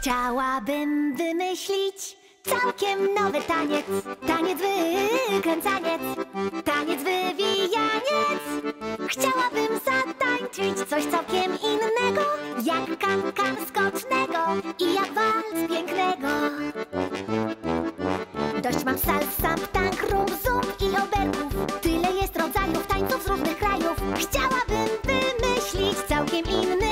Chciałabym wymyślić całkiem nowy taniec. Taniec wykręcaniec, taniec wywijaniec. Chciałabym zatańczyć coś całkiem innego Jak kankan skocznego i jak walc pięknego. Dość mam salsa, tank, rum, zum i oberków. Tyle jest rodzajów tańców z różnych krajów. Chciałabym wymyślić całkiem inny